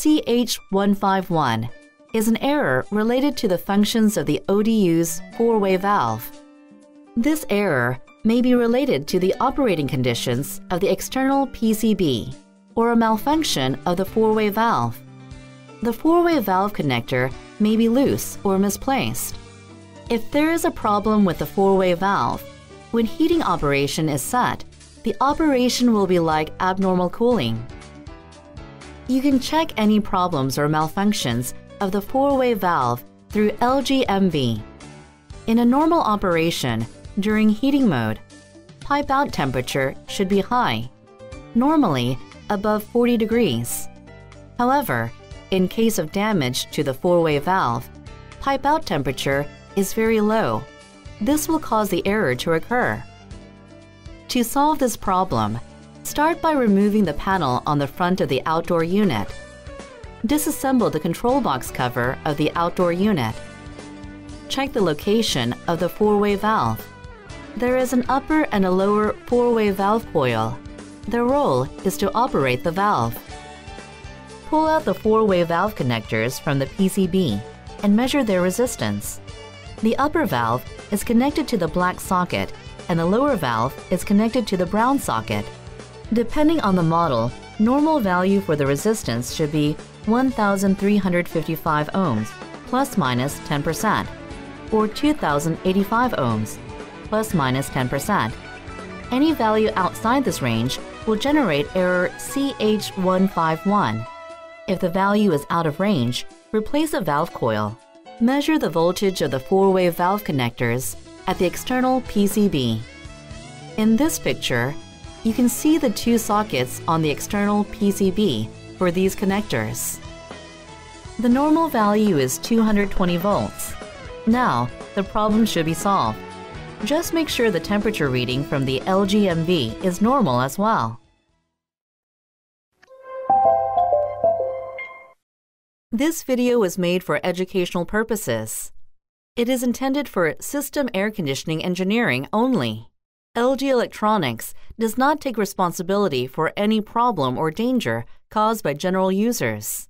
CH151 is an error related to the functions of the ODU's four-way valve. This error may be related to the operating conditions of the external PCB or a malfunction of the four-way valve. The four-way valve connector may be loose or misplaced. If there is a problem with the four-way valve, when heating operation is set, the operation will be like abnormal cooling. You can check any problems or malfunctions of the four-way valve through LGMV. In a normal operation, during heating mode, pipe out temperature should be high, normally above 40 degrees. However, in case of damage to the four-way valve, pipe out temperature is very low. This will cause the error to occur. To solve this problem, start by removing the panel on the front of the outdoor unit. Disassemble the control box cover of the outdoor unit. Check the location of the four-way valve. There is an upper and a lower four-way valve coil. Their role is to operate the valve. Pull out the four-way valve connectors from the PCB and measure their resistance. The upper valve is connected to the black socket and the lower valve is connected to the brown socket. Depending on the model, normal value for the resistance should be 1,355 ohms plus minus 10% or 2,085 ohms plus minus 10%. Any value outside this range will generate error CH151. If the value is out of range, replace a valve coil. Measure the voltage of the four-way valve connectors at the external PCB. In this picture, you can see the two sockets on the external PCB for these connectors. The normal value is 220 volts. Now, the problem should be solved. Just make sure the temperature reading from the LGMV is normal as well. This video was made for educational purposes. It is intended for system air conditioning engineering only. LG Electronics does not take responsibility for any problem or danger caused by general users.